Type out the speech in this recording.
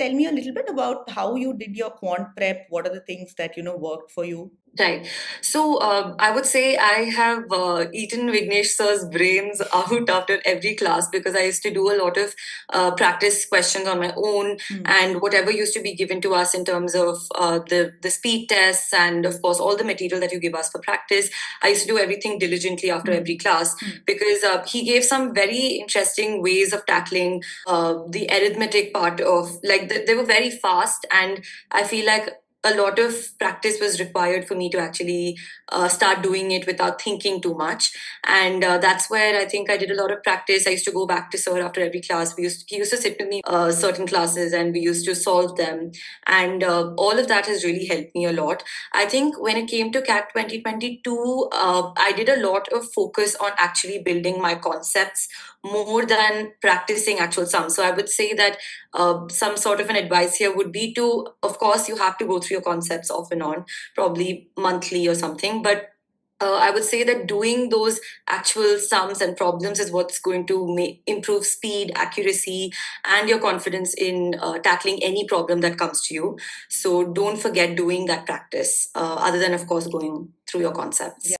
tell me a little bit about how you did your quant prep? What are the things that you know worked for you? Right. So uh, I would say I have uh, eaten Vignesh sir's brains out after every class because I used to do a lot of uh, practice questions on my own mm. and whatever used to be given to us in terms of uh, the the speed tests and of course all the material that you give us for practice. I used to do everything diligently after mm. every class mm. because uh, he gave some very interesting ways of tackling uh, the arithmetic part of like the, they were very fast and I feel like a lot of practice was required for me to actually uh, start doing it without thinking too much. And uh, that's where i think i did a lot of practice. I used to go back to sir after every class. We used to, he used to sit with me uh, certain classes and we used to solve them. And uh, all of that has really helped me a lot. I think when it came to cat 2022 uh, i did a lot of focus on actually building my concepts more than practicing actual sums. So i would say that uh, some sort of an advice here would be to of course you have to go through your concepts off and on, probably monthly or something. But uh, I would say that doing those actual sums and problems is what's going to make, improve speed, accuracy, and your confidence in uh, tackling any problem that comes to you. So don't forget doing that practice, uh, other than, of course, going through your concepts. Yeah.